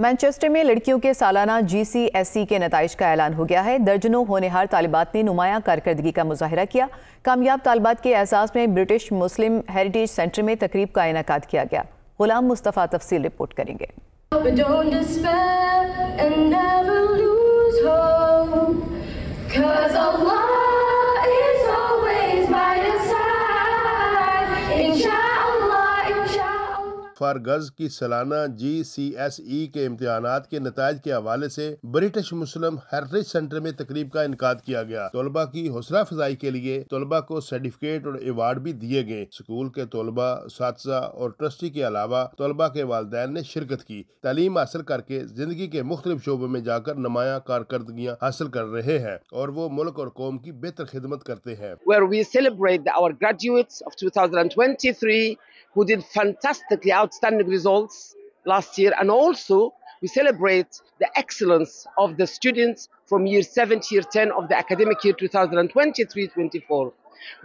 Manchester میں لڑکیوں کے سالانہ جی سی ایس سی کے نتائج کا اعلان ہو گیا ہے۔ درجنوں ہونہار طالبات نے نمایاں کارکردگی کا مظاہرہ کیا۔ کامیاب طالبات کے اعزاز میں برٹش مسلم ہیریٹیج سینٹر میں تقریب کا انعقاد کیا گیا۔ غلام مصطفیٰ تفصیل رپورٹ کریں گے۔ فار گرز کی سالانہ جی سی ایس ای کے امتحانات کے نتائج کے حوالے سے برٹش مسلم ہیریج سینٹر میں تقریب کا انعقاد کیا گیا۔ طلبہ کی حوصلہ افزائی کے لیے طلبہ کو سرٹیفکیٹ اور ایوارڈ بھی دیے گئے۔ اسکول کے طلبہ، اساتذہ اور ٹرسٹی کے علاوہ طلبہ کے والدین نے شرکت کی۔ تعلیم حاصل کر کے زندگی کے مختلف شعبوں میں جا کر نمایاں کارکردگیاں حاصل کر رہے ہیں اور وہ ملک اور قوم کی بہتر خدمت کرتے ہیں۔ Where we celebrate our graduates of 2023 who did fantastically outstanding results last year and also we celebrate the excellence of the students from year 7 to year 10 of the academic year 2023-24.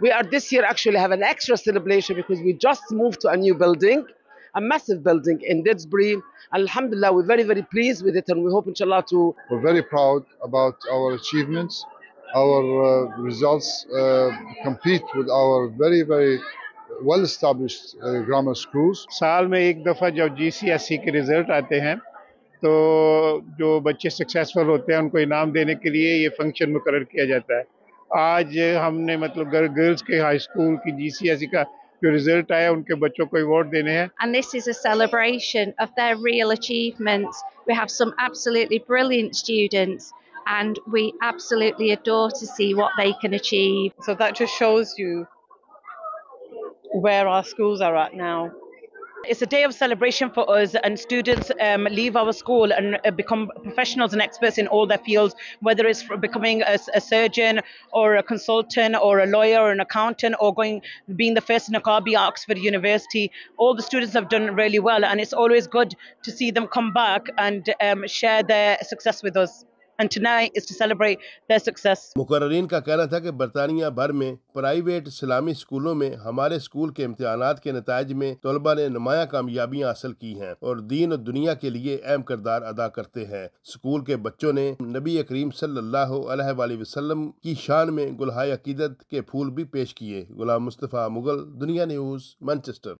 We are this year actually have an extra celebration because we just moved to a new building, a massive building in Didsbury. Alhamdulillah, we're very, very pleased with it and we hope inshallah to We're very proud about our achievements. Our uh, results uh, compete with our very, very well established uh, grammar schools. साल में एक दफ़ा जब जीसीएसई के result आते हैं तो जो बच्चे सक्सेसफुल होते हैं उनको इनाम देने के लिए ये फंक्शन मुकर किया जाता है आज हमने मतलब गर्ल्स के हाई स्कूल की जीसीएसई का जो रिजल्ट आया उनके बच्चों को अवार्ड देने हैं and this is a celebration of their real achievements. We have some absolutely brilliant students and we absolutely adore to see what they can achieve. So that just shows you where our schools are at now. It's a day of celebration for us, and students um, leave our school and uh, become professionals and experts in all their fields, whether it's becoming a, a, surgeon or a consultant or a lawyer or an accountant or going being the first in Akabi Oxford University. All the students have done really well, and it's always good to see them come back and um, share their success with us. مقررین کا کہنا تھا کہ برطانیہ بھر میں private اسلامی اسکولوں میں ہمارے اسکول کے امتحانات کے نتائج میں طلبہ نے نمایاں کامیابیاں حاصل کی ہیں اور دین اور دنیا کے لیے اہم کردار ادا کرتے ہیں۔ اسکول کے بچوں نے نبی کریم صلی اللہ علیہ وآلہ وسلم کی شان میں گلہائی عقیدت کے پھول بھی پیش کیے۔ غلام مصطفیٰ مغل، دنیا نیوز منچسٹر